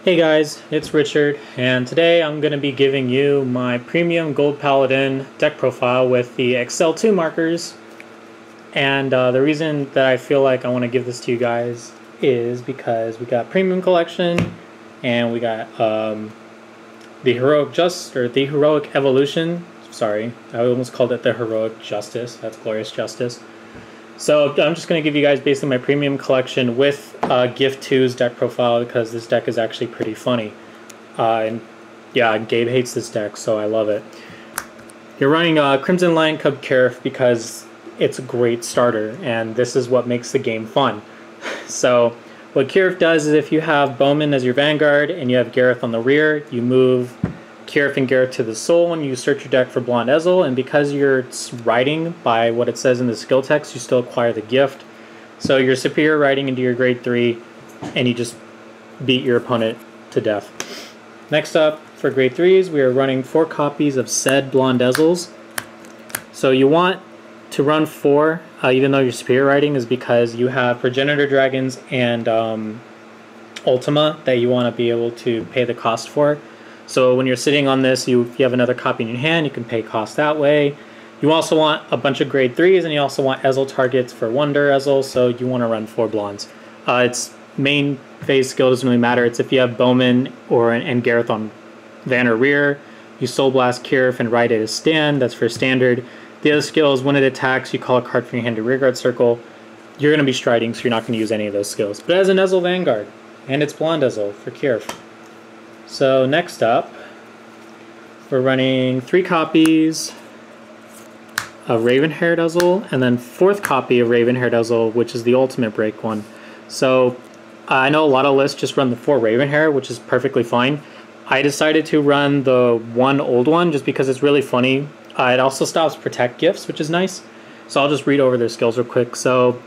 Hey guys, it's Richard, and today I'm going to be giving you my premium Gold Paladin deck profile with the Accel 2 markers. And uh, the reason that I feel like I want to give this to you guys is because we got Premium Collection, and we got um, the Heroic Just or the Heroic Evolution. Sorry, I almost called it the Heroic Justice. That's Glorious Justice. So I'm just going to give you guys basically my premium collection with uh, Gift 2's deck profile because this deck is actually pretty funny. Uh, and yeah, Gabe hates this deck, so I love it. You're running uh, Crimson Lion Cub Karif because it's a great starter, and this is what makes the game fun. so what Karif does is if you have Bowman as your vanguard and you have Gareth on the rear, you move Karif and Gareth to the soul and you search your deck for Blonde Ezel, and because you're writing by what it says in the skill text, you still acquire the gift. So you're superior writing into your grade 3, and you just beat your opponent to death. Next up, for grade 3s, we are running 4 copies of said Blonde Ezels. So you want to run 4, uh, even though your superior writing is because you have Progenitor Dragons and um, Ultima that you want to be able to pay the cost for. So when you're sitting on this, you, you have another copy in your hand, you can pay cost that way. You also want a bunch of grade 3s, and you also want Ezel targets for Wonder Ezel, so you want to run 4 Blondes. Uh, its main phase skill doesn't really matter. It's if you have Bowman or and Gareth on van or rear, you Soul Blast Karif and ride it as stand, that's for standard. The other skill is when it attacks, you call a card from your hand to rearguard circle. You're going to be striding, so you're not going to use any of those skills. But as an Ezel Vanguard, and it's Blonde Ezel for Karif. So next up, we're running three copies of Ravenhair Ezel, and then fourth copy of Ravenhair Ezel, which is the ultimate break one. So I know a lot of lists just run the four Raven Hair, which is perfectly fine. I decided to run the one old one just because it's really funny. Uh, it also stops protect gifts, which is nice. So I'll just read over their skills real quick. So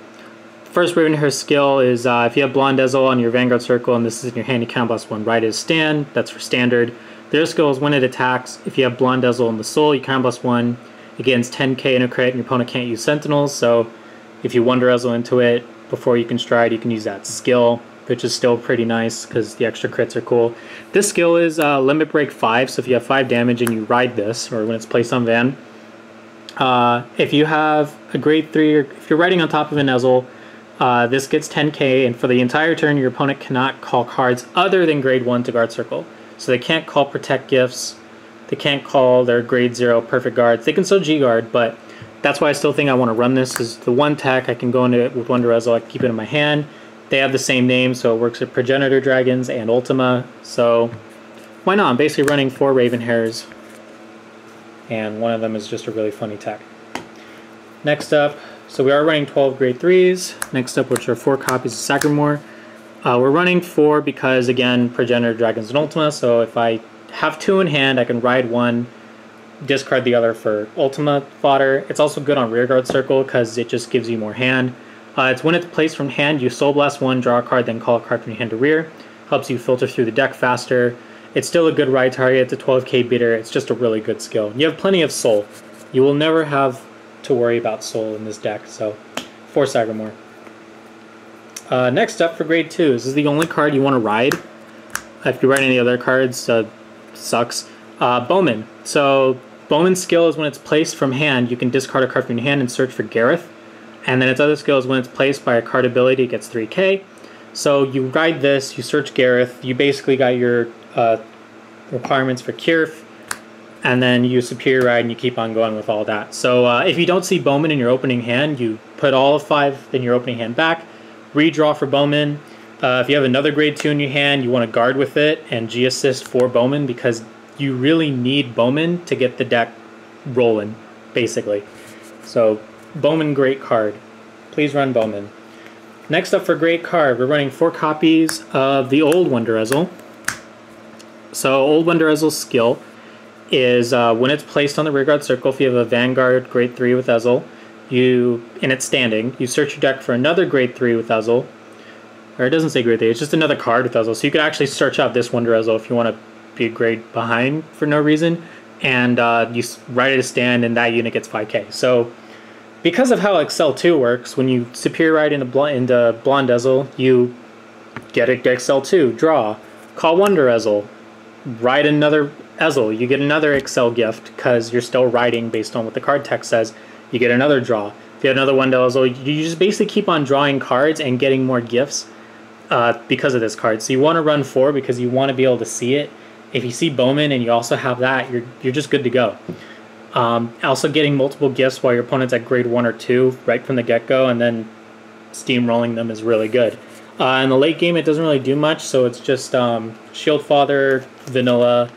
First Ravenhair skill is uh, if you have Blonde Ezel on your Vanguard Circle and this is in your hand, you can plus one. Right is stand, that's for standard. Their skill is when it attacks, if you have Blonde Ezel in the Soul, you can plus one. Against 10k in a crit, and your opponent can't use Sentinels, so if you Wonder Ezel into it before you can stride, you can use that skill, which is still pretty nice because the extra crits are cool. This skill is uh, Limit Break 5, so if you have 5 damage and you ride this, or when it's placed on Van, uh, if you have a grade 3, or if you're riding on top of an Ezel, uh, this gets 10k, and for the entire turn, your opponent cannot call cards other than grade 1 to guard circle. So they can't call protect gifts, they can't call their grade 0 perfect guards. They can still G guard, but that's why I still think I want to run this. Is the one tech I can go into it with Wonder Ezel, I keep it in my hand. They have the same name, so it works with Progenitor Dragons and Ultima. So why not? I'm basically running four Raven Hairs, and one of them is just a really funny tech. Next up, so we are running 12 grade 3s. Next up, which are four copies of Sagamore. Uh, we're running four because, again, Progenitor Dragons and Ultima, so if I have two in hand, I can ride one, discard the other for Ultima fodder. It's also good on Rearguard Circle because it just gives you more hand. Uh, it's when it's placed from hand, you Soul Blast one, draw a card, then call a card from your hand to rear. Helps you filter through the deck faster. It's still a good ride target. It's a 12k beater. It's just a really good skill. You have plenty of Soul. You will never have to worry about soul in this deck. So, for Sagamore. Uh, next up for grade 2. This is the only card you want to ride. If you ride any other cards, uh, sucks. Uh, Bowman. So, Bowman's skill is when it's placed from hand, you can discard a card from your hand and search for Gareth. And then its other skill is when it's placed by a card ability, it gets 3k. So you ride this, you search Gareth, you basically got your uh, requirements for Kirf, and then you superior ride and you keep on going with all that. So uh, if you don't see Bowman in your opening hand, you put all of five in your opening hand back, redraw for Bowman. Uh, if you have another grade two in your hand, you want to guard with it and G assist for Bowman because you really need Bowman to get the deck rolling, basically. So Bowman, great card. Please run Bowman. Next up for great card, we're running four copies of the old Wonder Ezel. So old Wonder Ezel's skill is uh, when it's placed on the rearguard circle, if you have a Vanguard grade 3 with Ezel, you and it's standing, you search your deck for another grade 3 with Ezel, or it doesn't say grade 3, it's just another card with Ezel. So you could actually search out this Wonder Ezel if you want to be a grade behind for no reason, and uh, you write it a stand, and that unit gets 5k. So because of how Accel 2 works, when you superior ride into, bl- into Blonde Ezel, you get a Accel 2, draw. Call Wonder Ezel. Ride another Ezel. You get another Accel gift because you're still riding based on what the card text says. You get another draw. If you have another Wonder Ezel, you just basically keep on drawing cards and getting more gifts uh, because of this card. So you want to run four because you want to be able to see it. If you see Bowman and you also have that, you're you're just good to go. Um, also, getting multiple gifts while your opponent's at grade one or two right from the get go, and then steamrolling them is really good. Uh, in the late game, it doesn't really do much, so it's just um, Shield Father, Vanilla.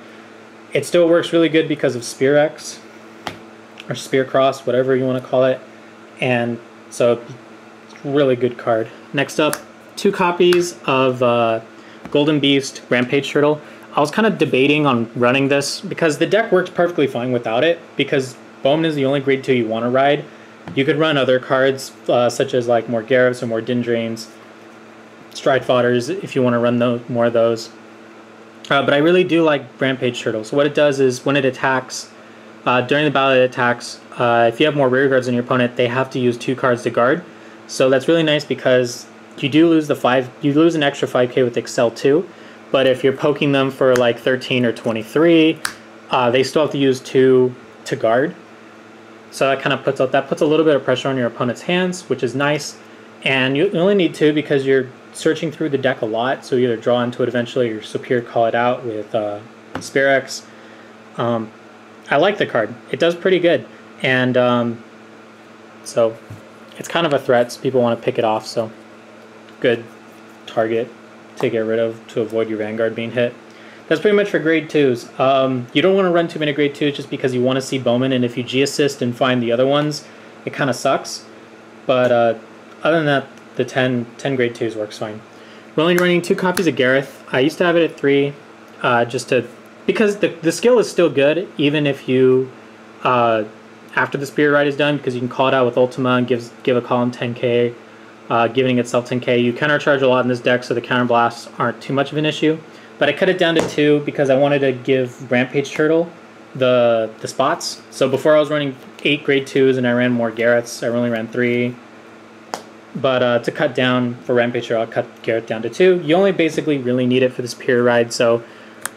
It still works really good because of Spear X or Spear Cross, whatever you want to call it, and so really good card. Next up, two copies of uh, Golden Beast Rampage Turtle. I was kind of debating on running this because the deck works perfectly fine without it because Bowman is the only grade 2 you want to ride. You could run other cards uh, such as like more Gareths or more Dindrains stride fodders if you want to run those, more of those. Uh, but I really do like Rampage Turtle. So what it does is when it attacks, uh, during the battle it attacks, uh, if you have more rear guards than your opponent, they have to use two cards to guard. So that's really nice because you do lose the five, you lose an extra 5k with Accel 2, but if you're poking them for like 13 or 23, uh, they still have to use two to guard. So that kind of puts out, that puts a little bit of pressure on your opponent's hands, which is nice. And you only need two because you're searching through the deck a lot, so you either draw into it eventually or Superior call it out with uh, Spear X. Um, I like the card. It does pretty good. And um, so it's kind of a threat, so people want to pick it off, so good target to get rid of to avoid your Vanguard being hit. That's pretty much for grade 2s. Um, you don't want to run too many grade 2s just because you want to see Bowman, and if you G-assist and find the other ones, it kind of sucks. But uh, other than that, the 10, 10 grade 2s works fine. We're only running two copies of Gareth. I used to have it at three, uh, just to because the, the skill is still good, even if you uh, after the Spirit Ride is done, because you can call it out with Ultima and gives give a column 10k, uh, giving itself 10k. You countercharge a lot in this deck, so the counter blasts aren't too much of an issue. But I cut it down to two because I wanted to give Rampage Turtle the the spots. So before I was running eight grade twos and I ran more Gareths. I only ran three. But uh, to cut down for Rampage, I'll cut Gareth down to two. You only basically really need it for this Superior Ride, so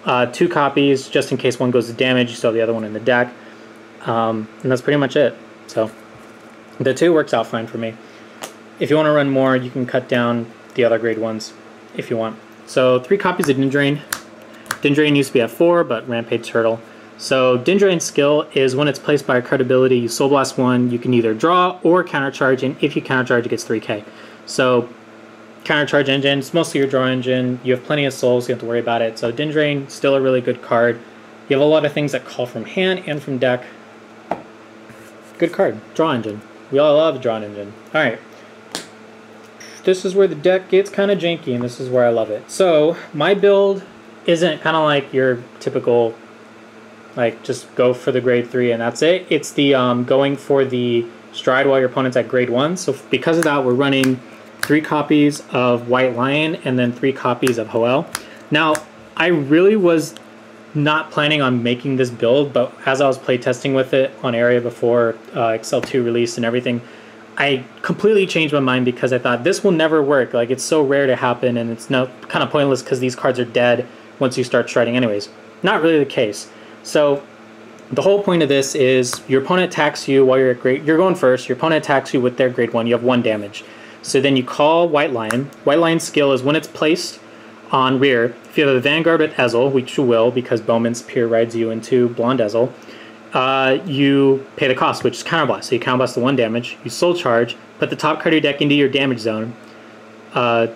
uh, two copies, just in case one goes to damage, you still have the other one in the deck. Um, and that's pretty much it. So the two works out fine for me. If you want to run more, you can cut down the other grade ones if you want. So three copies of Dindrain. Dindrain used to be at four, but Rampage Turtle. So Dindrain's skill is when it's placed by a card ability, you Soul Blast one, you can either draw or countercharge, and if you countercharge, it gets 3k. So countercharge engine, it's mostly your draw engine. You have plenty of souls, you don't have to worry about it. So Dindrain, still a really good card. You have a lot of things that call from hand and from deck. Good card. Draw engine. We all love draw engine. Alright. This is where the deck gets kind of janky, and this is where I love it. So, my build isn't kind of like your typical like just go for the grade three and that's it. It's the um, going for the stride while your opponent's at grade one. So because of that, we're running three copies of White Lion and then three copies of Hoel. Now, I really was not planning on making this build, but as I was playtesting with it on Area before uh, Accel 2 release and everything, I completely changed my mind because I thought this will never work. Like it's so rare to happen, and it's no kind of pointless because these cards are dead once you start striding, anyways. Not really the case. So the whole point of this is your opponent attacks you while you're at grade. You're going first. Your opponent attacks you with their grade one. You have one damage. So then you call White Lion. White Lion's skill is when it's placed on rear. If you have a Vanguard at Ezel, which you will because Bowman's Peer rides you into Blonde Ezel, uh, you pay the cost, which is counterblast. So you counterblast the one damage. You soul charge, put the top card of your deck into your damage zone, uh,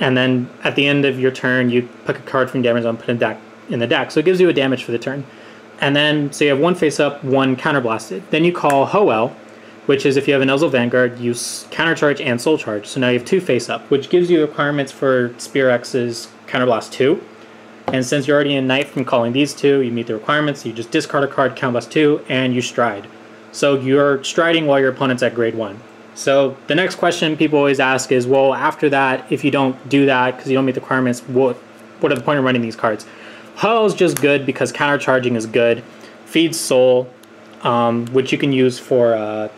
and then at the end of your turn, you pick a card from damage zone, put it in the deck. So it gives you a damage for the turn. And then, so you have one face up, one counterblasted. Then you call Hoel, which is if you have an Ezel Vanguard, you countercharge and soul charge. So now you have two face up, which gives you requirements for Spear X's counterblast 2. And since you're already in Unite from calling these two, you meet the requirements. You just discard a card, counterblast 2, and you stride. So you're striding while your opponent's at grade 1. So the next question people always ask is, well, after that, if you don't do that because you don't meet the requirements, what, what are the point of running these cards? Hoel is just good because countercharging is good. Feeds Soul, um, which you can use for uh,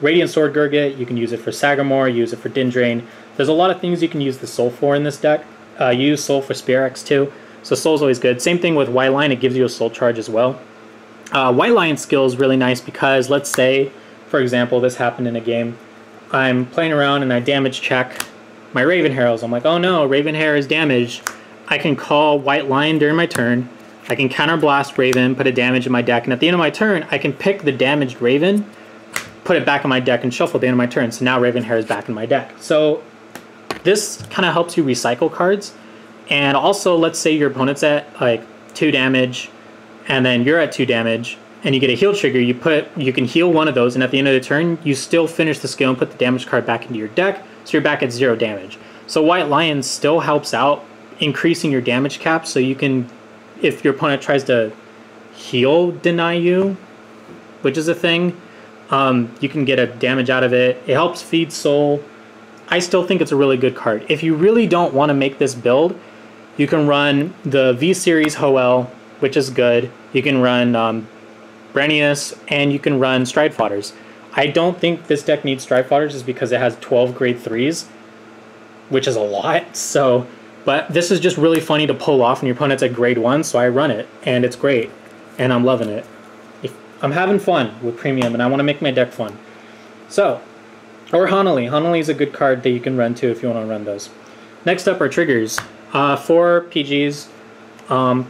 Radiant Sword Gurgit. You can use it for Sagamore. Use it for Dindrain. There's a lot of things you can use the Soul for in this deck. Uh, you use Soul for Spear X too. So Soul's always good. Same thing with White Lion, it gives you a Soul charge as well. Uh, White Lion skill is really nice because let's say, for example, this happened in a game. I'm playing around and I damage check my Raven Heralds. I'm like, oh no, Raven Hair is damaged. I can call White Lion during my turn. I can counterblast Raven, put a damage in my deck, and at the end of my turn, I can pick the damaged Raven, put it back in my deck, and shuffle at the end of my turn. So now Raven Hair is back in my deck. So this kind of helps you recycle cards. And also, let's say your opponent's at like two damage, and then you're at two damage, and you get a heal trigger. You put you can heal one of those, and at the end of the turn, you still finish the skill and put the damage card back into your deck, so you're back at zero damage. So White Lion still helps out increasing your damage cap, so you can, if your opponent tries to heal deny you, which is a thing, um, you can get a damage out of it. It helps feed soul. I still think it's a really good card. If you really don't want to make this build, you can run the V Series Hoel, which is good. You can run um, Brenius, and you can run Stride Fodders. I don't think this deck needs Stride Fodders just because it has 12 grade 3s, which is a lot. So, but this is just really funny to pull off when your opponent's at grade 1, so I run it, and it's great, and I'm loving it. If, I'm having fun with Premium, and I want to make my deck fun. So, or Hanali. Hanali is a good card that you can run too if you want to run those. Next up are triggers. Uh, four PGs. Um,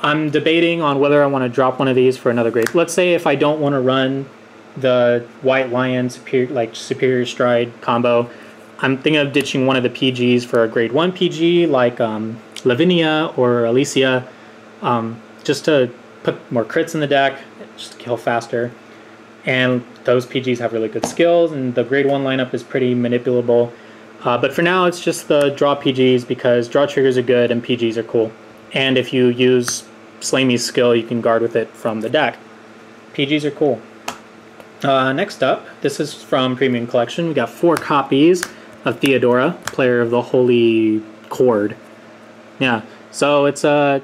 I'm debating on whether I want to drop one of these for another grade. Let's say if I don't want to run the White Lion superior, like Superior Stride combo, I'm thinking of ditching one of the PGs for a grade 1 PG like um, Lavinia or Alicia, um, just to put more crits in the deck, just kill faster. And those PGs have really good skills, and the grade 1 lineup is pretty manipulable. Uh, but for now, it's just the draw PGs because draw triggers are good and PGs are cool. And if you use Slamey's skill, you can guard with it from the deck. PGs are cool. Uh, next up, this is from Premium Collection. We got four copies of Theodora, player of the Holy Chord. Yeah, so it's a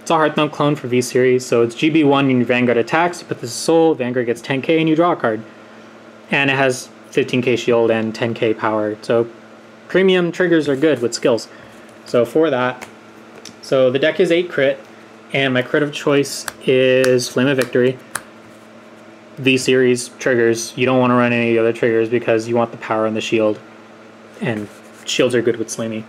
it's a Hearthmount clone for V Series. So it's GB1 and Vanguard attacks. You put the Soul, Vanguard gets 10k, and you draw a card. And it has 15k shield and 10k power. So premium triggers are good with skills. So for that, so the deck is 8 crit, and my crit of choice is Flame of Victory. V series triggers, you don't want to run any other triggers because you want the power and the shield. And shields are good with Slamey.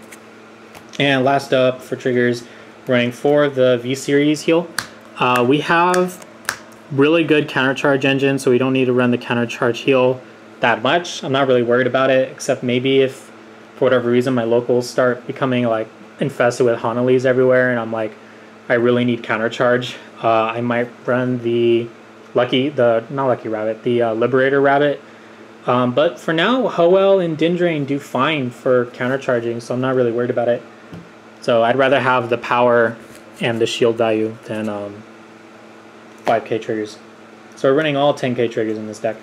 And last up for triggers, running for the V series heal. Uh, we have really good countercharge engine, so we don't need to run the countercharge heal that much. I'm not really worried about it, except maybe if for whatever reason my locals start becoming like infested with Hanalis everywhere, and I'm like, I really need countercharge. Uh, I might run the lucky, the not lucky rabbit, the uh, liberator rabbit. Um, but for now, Hoel and Dindrain do fine for countercharging, so I'm not really worried about it. So I'd rather have the power and the shield value than um, 5k triggers. So we're running all 10k triggers in this deck.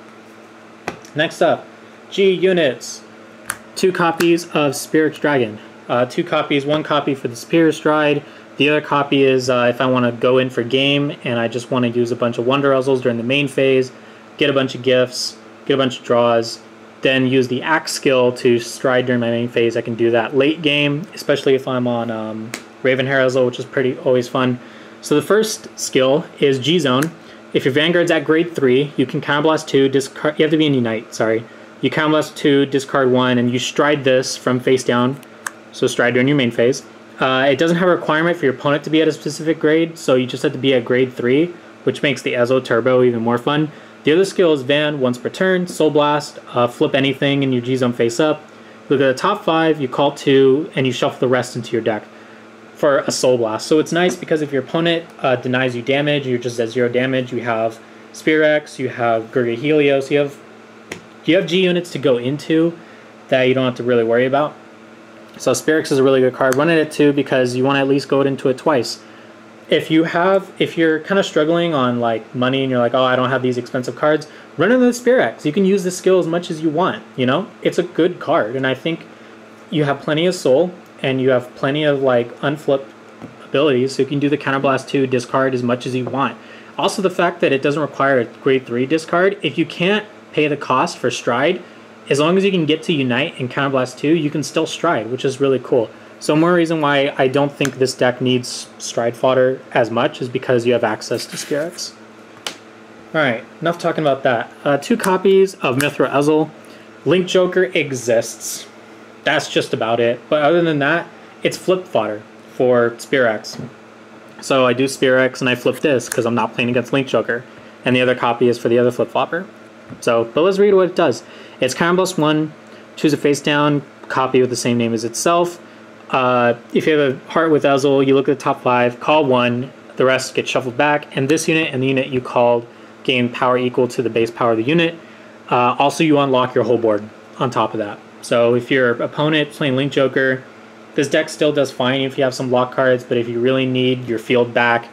Next up, G units two copies of Spirit Dragon. Uh, two copies, one copy for the Superior Stride. The other copy is uh, if I want to go in for game and I just want to use a bunch of Wonder Wondrousles during the main phase, get a bunch of gifts, get a bunch of draws, then use the Axe skill to stride during my main phase. I can do that late game, especially if I'm on um, Raven Herald, which is pretty always fun. So the first skill is G Zone. If your Vanguard's at grade 3, you can Counterblast 2, discard. You have to be in Unite, sorry. You counterblast two, discard one, and you stride this from face down. So stride during your main phase. Uh, it doesn't have a requirement for your opponent to be at a specific grade, so you just have to be at grade 3, which makes the Ezel Turbo even more fun. The other skill is Van, once per turn, Soul Blast, uh, flip anything in your G-Zone face up. Look at the top 5, you call 2, and you shuffle the rest into your deck for a Soul Blast. So it's nice because if your opponent uh, denies you damage, you're just at 0 damage, you have Spear X, you have Gurga Helios, you have you have G units to go into that you don't have to really worry about. So Spear X is a really good card. Run it at two because you want to at least go into it twice. If you have, if you're kind of struggling on like money and you're like, oh, I don't have these expensive cards, run into the Spear X. You can use the skill as much as you want. You know, it's a good card, and I think you have plenty of soul and you have plenty of like unflip abilities, so you can do the counterblast two discard as much as you want. Also, the fact that it doesn't require a grade three discard. If you can't pay the cost for stride, as long as you can get to Unite and Counterblast 2, you can still stride, which is really cool. So more reason why I don't think this deck needs Stride Fodder as much is because you have access to Spirits. Alright, enough talking about that. Uh, two copies of Mithra Ezel. Link Joker exists. That's just about it. But other than that, it's flip fodder for Spear X. So I do Spear X and I flip this because I'm not playing against Link Joker. And the other copy is for the other flip flopper. So, but let's read what it does. It's Chiron 1, choose a face down copy with the same name as itself. Uh, if you have a heart with Ezel, you look at the top five, call one, the rest get shuffled back, and this unit and the unit you called gain power equal to the base power of the unit. Uh, also, you unlock your whole board on top of that. So if your opponent playing Link Joker, this deck still does fine if you have some block cards, but if you really need your field back,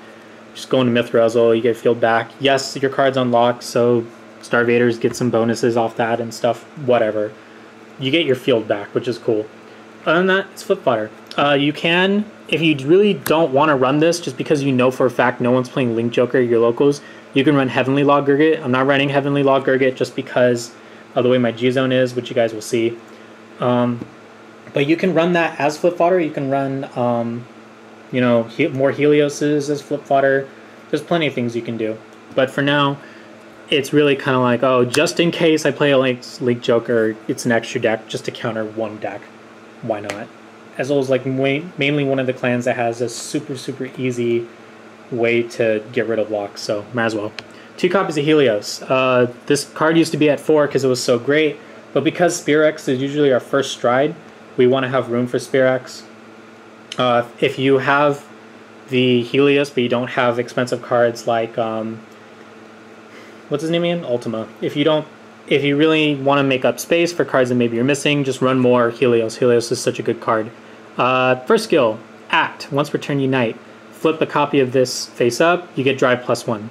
just go into Mithril Ezel, you get field back. Yes, your card's unlocked, so Star Vaders get some bonuses off that and stuff, whatever. You get your field back, which is cool. Other than that, it's flip fodder. Uh, you can, if you really don't want to run this, just because you know for a fact no one's playing Link Joker, your locals, you can run Heavenly Law Gurgit. I'm not running Heavenly Law Gurgit just because of the way my G zone is, which you guys will see. Um, but you can run that as flip fodder. You can run, um, you know, he- more Helioses as flip fodder. There's plenty of things you can do. But for now, it's really kind of like, oh, just in case I play a Link, Link Joker, it's an extra deck just to counter one deck. Why not? As well as like mainly one of the clans that has a super, super easy way to get rid of locks, so might as well. Two copies of Helios. Uh, this card used to be at four because it was so great, but because Spear X is usually our first stride, we want to have room for Spear X. Uh, if you have the Helios, but you don't have expensive cards like um, what's his name again? Ultima. If you don't, if you really want to make up space for cards that maybe you're missing, just run more Helios. Helios is such a good card. Uh, first skill, Act. Once per turn, Unite flip a copy of this face up, you get drive plus one.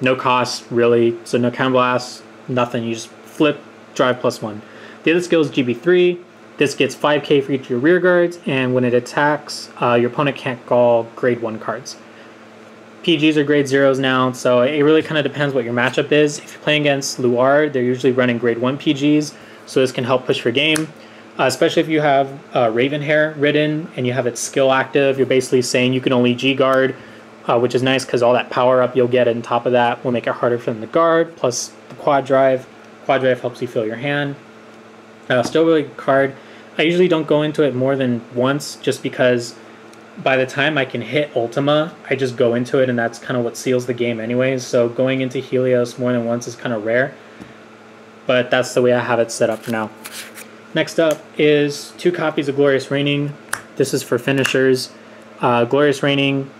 No cost, really. So no counterblast, nothing. You just flip, drive plus one. The other skill is GB3. This gets 5k for each of your rear guards, and when it attacks, uh, your opponent can't call grade 1 cards. PGs are grade zeros now, so it really kind of depends what your matchup is. If you're playing against Luar, they're usually running grade 1 PGs, so this can help push for game. Uh, especially if you have uh, Ravenhair written and you have its skill active, you're basically saying you can only G guard, uh, which is nice because all that power up you'll get on top of that will make it harder for them to guard. Plus the quad drive, quad drive helps you fill your hand. Uh, still really card. I usually don't go into it more than once just because by the time I can hit Ultima, I just go into it and that's kind of what seals the game anyways. So going into Helios more than once is kind of rare. But that's the way I have it set up for now. Next up is two copies of Glorious Reigning. This is for finishers. Uh, Glorious Reigning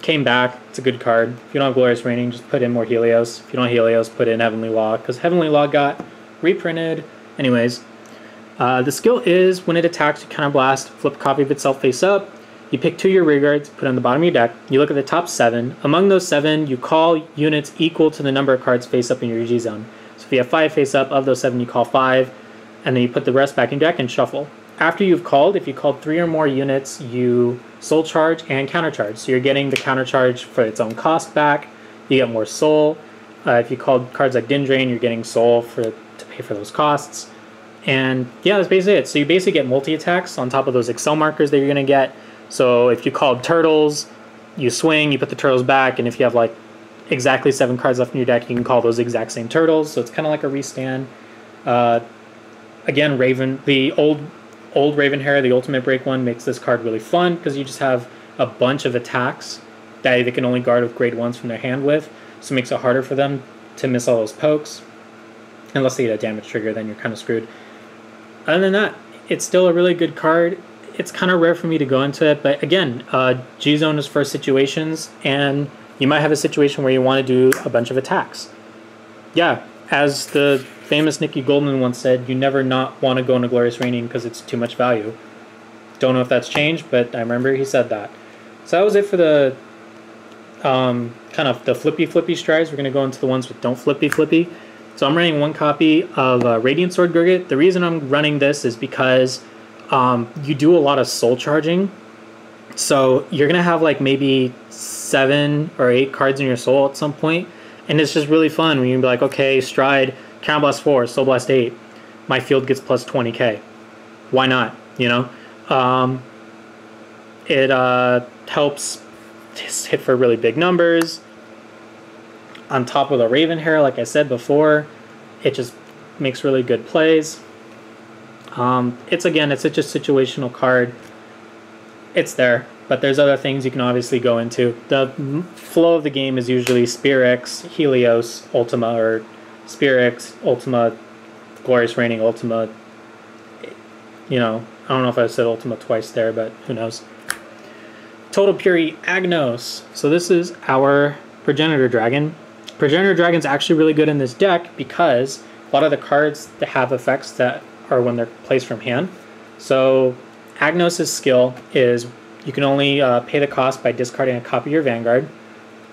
came back. It's a good card. If you don't have Glorious Reigning, just put in more Helios. If you don't have Helios, put in Heavenly Law, because Heavenly Law got reprinted. Anyways, uh, the skill is when it attacks, you counterblast, flip copy of itself face up. You pick two of your rear guards, put on the bottom of your deck. You look at the top seven. Among those seven, you call units equal to the number of cards face up in your G zone. So if you have five face up, of those seven, you call five and then you put the rest back in your deck and shuffle. After you've called, if you called three or more units, you soul charge and counter charge. So you're getting the counter charge for its own cost back. You get more soul. Uh, if you called cards like Dindrain, you're getting soul for to pay for those costs. And yeah, that's basically it. So you basically get multi attacks on top of those Accel markers that you're gonna get. So if you called turtles, you swing, you put the turtles back, and if you have like exactly seven cards left in your deck, you can call those exact same turtles. So it's kind of like a restand. Uh, again, Raven, the old old Ravenhair, the Ultimate Break one, makes this card really fun because you just have a bunch of attacks that they can only guard with grade ones from their hand with, so it makes it harder for them to miss all those pokes. Unless they get a damage trigger, then you're kind of screwed. Other than that, it's still a really good card. It's kind of rare for me to go into it, but again, uh, G Zone is for situations, and you might have a situation where you want to do a bunch of attacks. Yeah, as the famous Nicky Goldman once said, "You never not want to go into Glorious Reigning because it's too much value." Don't know if that's changed, but I remember he said that. So that was it for the um, kind of the flippy flippy strides. We're going to go into the ones with don't flippy flippy. So I'm running one copy of uh, Radiant Sword Gurgit. The reason I'm running this is because um, you do a lot of soul charging. So you're to have like maybe seven or eight cards in your soul at some point, and it's just really fun when you be like, okay, stride Counter Blast 4, Soul Blast 8, my field gets plus 20k. Why not? You know? Um, It uh, helps hit for really big numbers. On top of the Raven Hair, like I said before, it just makes really good plays. Um, it's again, it's just a situational card. It's there, but there's other things you can obviously go into. The flow of the game is usually Spear X, Helios, Ultima, or Spear X, Ultima, Glorious Reigning, Ultima. You know, I don't know if I said Ultima twice there, but who knows. Total Fury Agnos. So this is our Progenitor Dragon. Progenitor Dragon's actually really good in this deck because a lot of the cards that have effects that are when they're placed from hand. So Agnos' skill is you can only uh, pay the cost by discarding a copy of your Vanguard.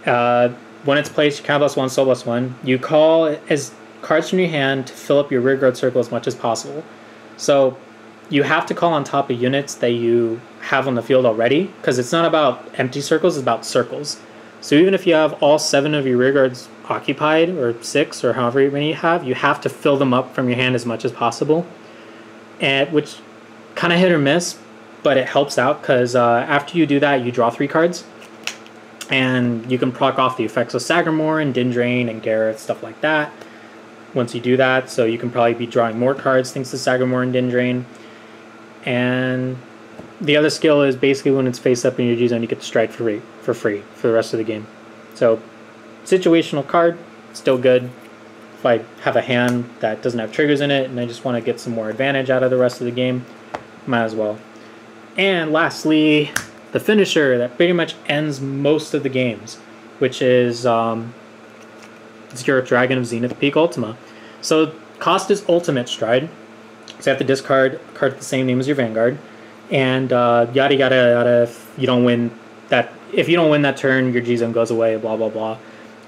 Uh, when it's placed, you count plus one, soul plus one. You call as cards from your hand to fill up your rear rearguard circle as much as possible. So you have to call on top of units that you have on the field already because it's not about empty circles, it's about circles. So even if you have all seven of your rearguards occupied, or six, or however many you have, you have to fill them up from your hand as much as possible. And which kind of hit or miss, but it helps out because uh, after you do that, you draw three cards, and you can proc off the effects of Sagamore and Dindrain and Gareth, stuff like that. Once you do that, so you can probably be drawing more cards thanks to Sagamore and Dindrain. And the other skill is basically when it's face up in your G zone, you get to strike for free for free for the rest of the game. So situational card, still good. If I have a hand that doesn't have triggers in it and I just want to get some more advantage out of the rest of the game, might as well. And lastly, the finisher that pretty much ends most of the games, which is um, Zero Dragon of Zenith Peak Ultima. So cost is ultimate stride. So you have to discard a card the same name as your Vanguard. And uh, yada yada yada if you don't win that if you don't win that turn, your G zone goes away, blah blah blah.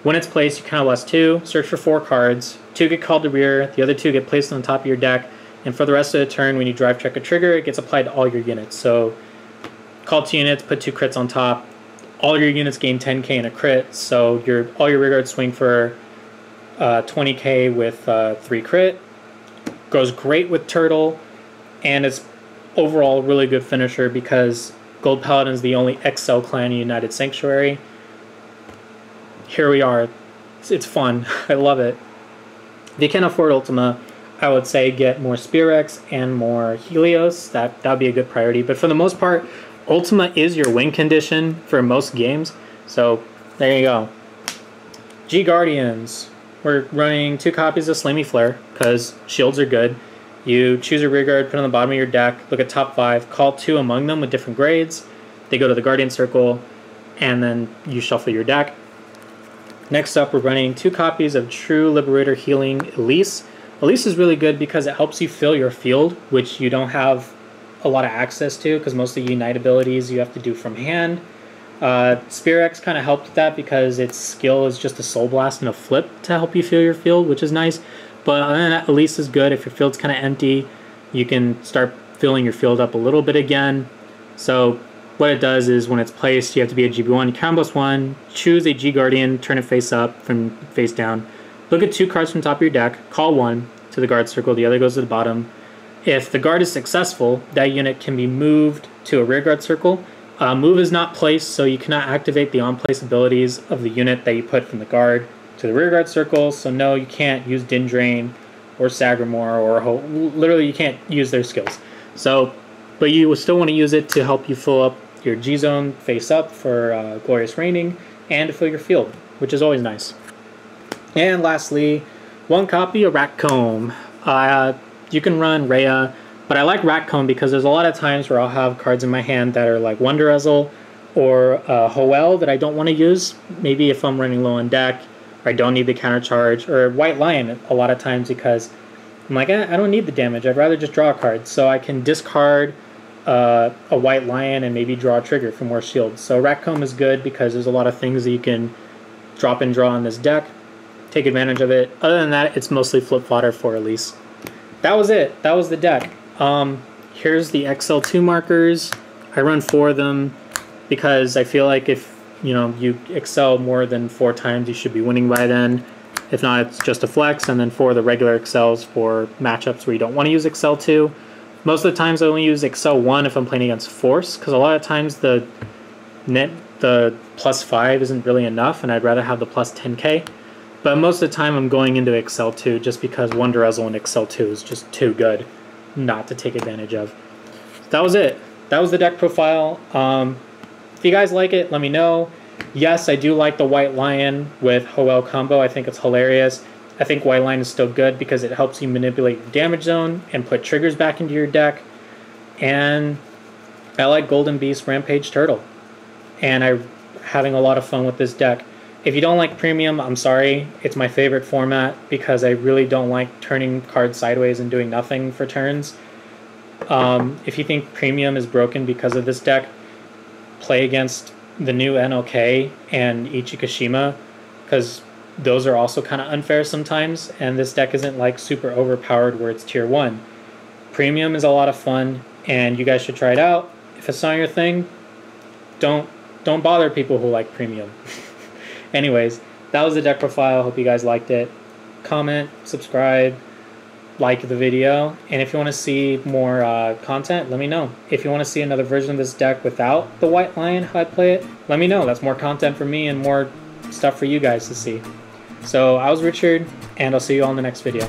When it's placed, you count less two, search for four cards. Two get called to rear, the other two get placed on the top of your deck, and for the rest of the turn, when you drive check a trigger, it gets applied to all your units. So, call two units, put two crits on top. All your units gain 10k in a crit, so your all your rear guards swing for uh, 20k with uh, three crit. Goes great with Turtle, and it's overall really good finisher because Gold Paladin is the only XL clan in United Sanctuary here we are. It's, it's fun. I love it. If you can afford Ultima, I would say get more Spear X and more Helios. That that would be a good priority. But for the most part, Ultima is your win condition for most games. So there you go. G Guardians. We're running two copies of Slamy Flare because shields are good. You choose a rearguard, put on the bottom of your deck, look at top five, call two among them with different grades. They go to the Guardian Circle, and then you shuffle your deck. Next up, we're running two copies of True Liberator Healing Elise. Elise is really good because it helps you fill your field, which you don't have a lot of access to because most of the Unite abilities you have to do from hand. Uh, kind of helped with that because its skill is just a Soul Blast and a Flip to help you fill your field, which is nice. But other than that, Elise is good. If your field's kind of empty, you can start filling your field up a little bit again. So what it does is when it's placed, you have to be a GB1. Combo one, choose a G Guardian, turn it face up from face down. Look at two cards from top of your deck, call one to the guard circle, the other goes to the bottom. If the guard is successful, that unit can be moved to a rear guard circle. Uh, move is not placed, so you cannot activate the on-place abilities of the unit that you put from the guard to the rear guard circle. So no, you can't use Dindrain or Sagamore or Ho- literally you can't use their skills. So, but you still want to use it to help you fill up your G zone face up for uh, Glorious Reigning and to fill your field, which is always nice. And lastly, one copy of Ratcomb. Uh, you can run Rhea, but I like Ratcomb because there's a lot of times where I'll have cards in my hand that are like Wonder Ezel or uh, Hoel that I don't want to use. Maybe if I'm running low on deck, or I don't need the counter charge, or White Lion a lot of times because I'm like, eh, I don't need the damage. I'd rather just draw a card. So I can discard uh, a white lion and maybe draw a trigger for more shields. So Ratcomb is good because there's a lot of things that you can drop and draw on this deck. Take advantage of it. Other than that, it's mostly flip fodder for Elise. That was it. That was the deck. Um, here's the XL2 markers. I run four of them because I feel like if you know you excel more than four times, you should be winning by then. If not, it's just a flex, and then four of the regular excels for matchups where you don't want to use XL2 Most of the times I only use Accel 1 if I'm playing against Force, because a lot of times the net the plus 5 isn't really enough, and I'd rather have the plus 10k. But most of the time I'm going into Accel 2 just because Wonder Ezel in Accel 2 is just too good not to take advantage of. That was it. That was the deck profile. Um, if you guys like it, let me know. Yes, I do like the White Lion with Hoel combo. I think it's hilarious. I think White Lion is still good because it helps you manipulate damage zone and put triggers back into your deck. And I like Golden Beast Rampage Turtle. And I'm having a lot of fun with this deck. If you don't like Premium, I'm sorry. It's my favorite format because I really don't like turning cards sideways and doing nothing for turns. Um, if you think Premium is broken because of this deck, play against the new NLK and Ichikashima because those are also kind of unfair sometimes, and this deck isn't like super overpowered where it's tier 1. Premium is a lot of fun, and you guys should try it out. If it's not your thing, don't don't bother people who like premium. Anyways, that was the deck profile. Hope you guys liked it. Comment, subscribe, like the video, and if you want to see more uh, content, let me know. If you want to see another version of this deck without the White Lion, how I play it, let me know. That's more content for me and more stuff for you guys to see. So I was Richard, and I'll see you all in the next video.